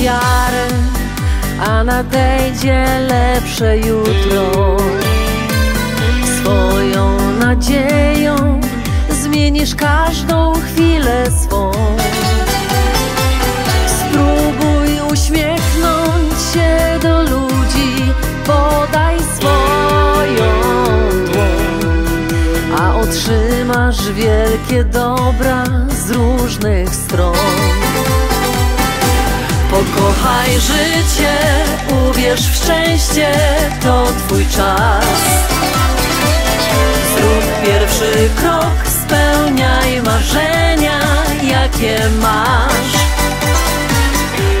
wiarę, a nadejdzie lepsze jutro. Swoją nadzieją zmienisz każdą chwilę swą. Spróbuj uśmiechnąć się do ludzi, podaj swoją dłoń, a otrzymasz wielkie dobra z różnych stron. Pokochaj życie, uwierz w szczęście, to twój czas. Zrób pierwszy krok, spełniaj marzenia, jakie masz.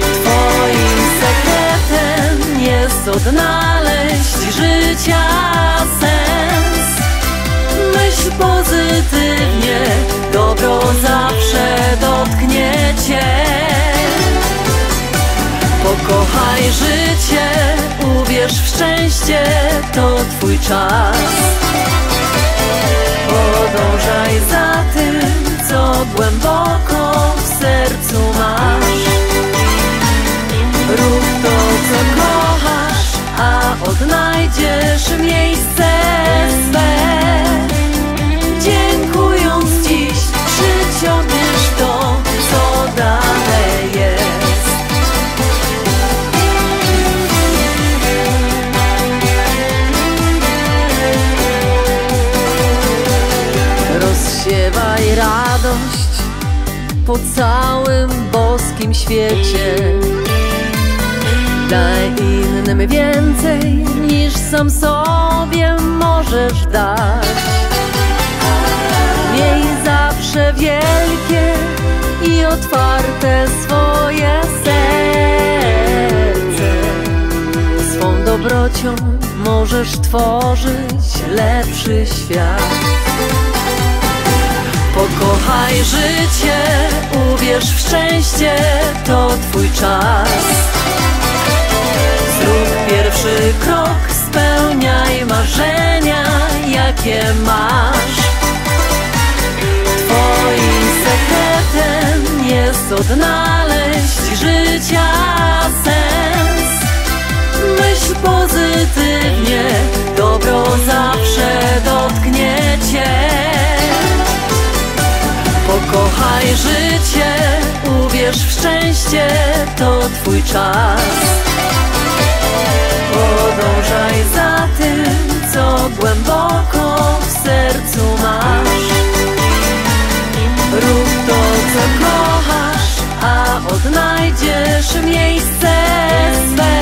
Twoim sekretem jest odnaleźć życia sens. Myśl pozytywnie, dobro zawsze dotknie cię. Pokochaj życie, uwierz w szczęście, to twój czas. Podążaj za tym, co głęboko w sercu masz. Rób to, co kochasz, a odnajdziesz miejsce swe. Rozsiewaj radość po całym boskim świecie. Daj innym więcej niż sam sobie możesz dać. Miej zawsze wielkie i otwarte swoje serce. Swą dobrocią możesz tworzyć lepszy świat. Pokochaj życie, uwierz w szczęście, to twój czas. Zrób pierwszy krok, spełniaj marzenia, jakie masz. Twoim sekretem jest odnaleźć życia Pokochaj życie, uwierz w szczęście, to twój czas. Podążaj za tym, co głęboko w sercu masz. Rób to, co kochasz, a odnajdziesz miejsce swe.